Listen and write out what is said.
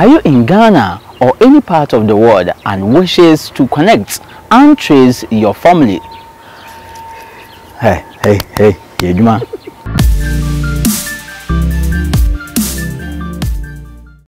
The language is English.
Are you in Ghana or any part of the world and wishes to connect and trace your family? Hey, hey, hey, Yeduma.